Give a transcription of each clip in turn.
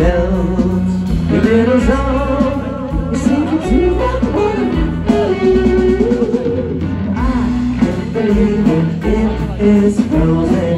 bells little song is singing to I can't believe it is frozen.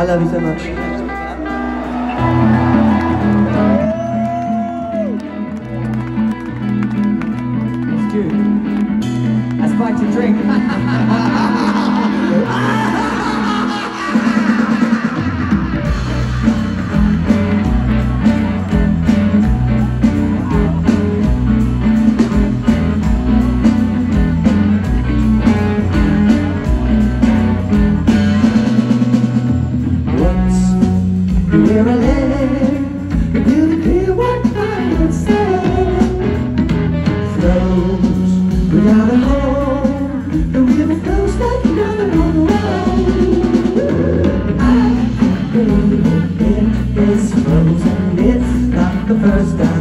I love you so much. I'd like to drink. the first time.